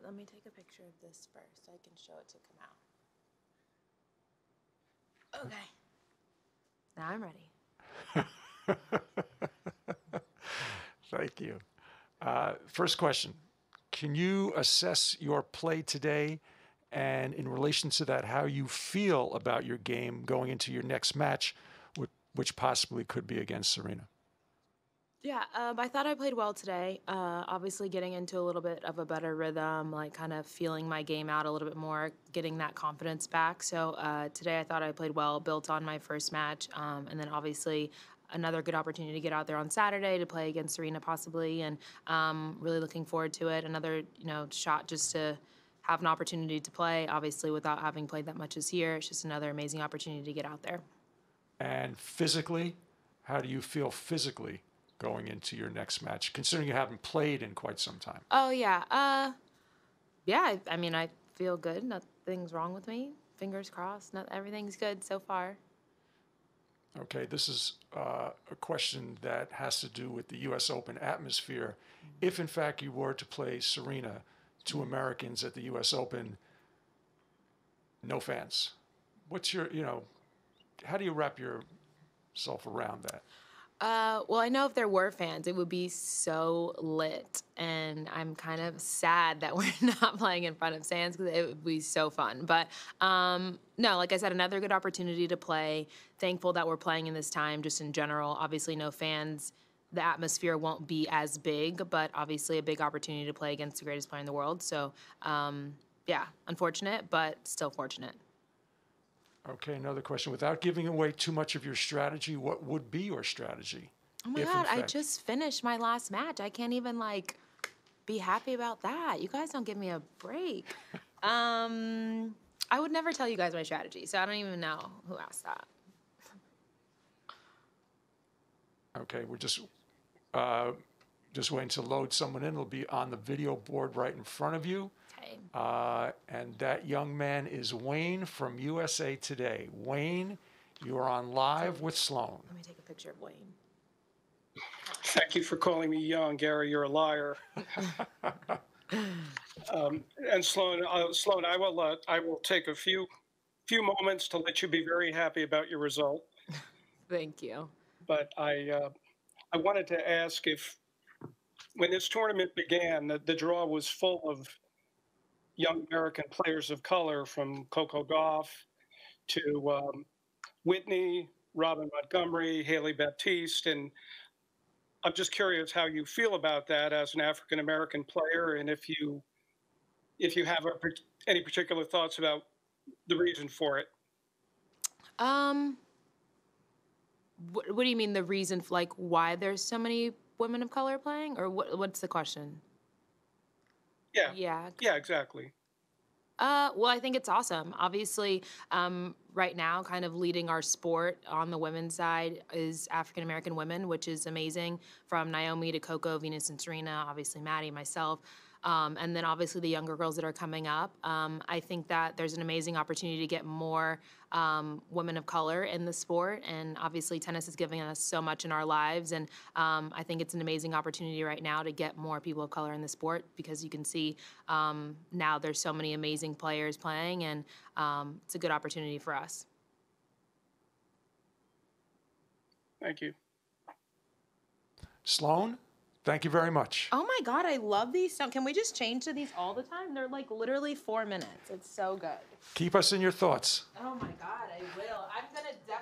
Wait, let me take a picture of this first so I can show it to Kamau. Okay. Now I'm ready. Thank you. Uh, first question Can you assess your play today? And in relation to that, how you feel about your game going into your next match, which possibly could be against Serena? Yeah, um, I thought I played well today. Uh, obviously, getting into a little bit of a better rhythm, like kind of feeling my game out a little bit more, getting that confidence back. So uh, today, I thought I played well, built on my first match, um, and then obviously another good opportunity to get out there on Saturday to play against Serena possibly, and um, really looking forward to it. Another you know shot just to have an opportunity to play. Obviously, without having played that much this year, it's just another amazing opportunity to get out there. And physically, how do you feel physically going into your next match, considering you haven't played in quite some time? Oh yeah, uh, yeah. I, I mean, I feel good. Nothing's wrong with me. Fingers crossed. Not everything's good so far. Okay, this is uh, a question that has to do with the U.S. Open atmosphere. If in fact you were to play Serena, to Americans at the U.S. Open, no fans. What's your, you know, how do you wrap yourself around that? Uh, well, I know if there were fans, it would be so lit, and I'm kind of sad that we're not playing in front of fans because it would be so fun. But um, no, like I said, another good opportunity to play. Thankful that we're playing in this time, just in general. Obviously, no fans. The atmosphere won't be as big, but obviously a big opportunity to play against the greatest player in the world. So, um, yeah, unfortunate, but still fortunate. Okay, another question. Without giving away too much of your strategy, what would be your strategy? Oh my if god, I just finished my last match. I can't even like be happy about that. You guys don't give me a break. um, I would never tell you guys my strategy, so I don't even know who asked that. Okay, we're just uh, just waiting to load someone in. It'll be on the video board right in front of you. Okay. Uh, and that young man is Wayne from USA Today. Wayne, you are on live with Sloane. Let me take a picture of Wayne. Thank you for calling me young, Gary. You're a liar. um, and Sloane, uh, Sloane, I will, uh, I will take a few, few moments to let you be very happy about your result. Thank you. But I, uh, I wanted to ask if, when this tournament began, the, the draw was full of young American players of color, from Coco Gauff to um, Whitney, Robin Montgomery, Hailey Baptiste, and I'm just curious how you feel about that as an African American player, and if you if you have a, any particular thoughts about the reason for it. Um, what, what do you mean the reason, like why there's so many women of color playing, or what? What's the question? Yeah, Yeah, yeah, exactly. Uh, well, I think it's awesome. Obviously, um, right now, kind of leading our sport on the women's side is African American women, which is amazing. From Naomi to Coco, Venus and Serena, obviously Maddie, myself, um, and then obviously the younger girls that are coming up. Um, I think that there's an amazing opportunity to get more um, women of color in the sport, and obviously tennis is giving us so much in our lives. And um, I think it's an amazing opportunity right now to get more people of color in the sport because you can see um, now there's so many amazing players playing, and um, it's a good opportunity for us. Thank you. Sloane, thank you very much. Oh my God, I love these. So can we just change to these all the time? They're like literally four minutes. It's so good. Keep us in your thoughts. Oh my God, I will. I'm gonna definitely.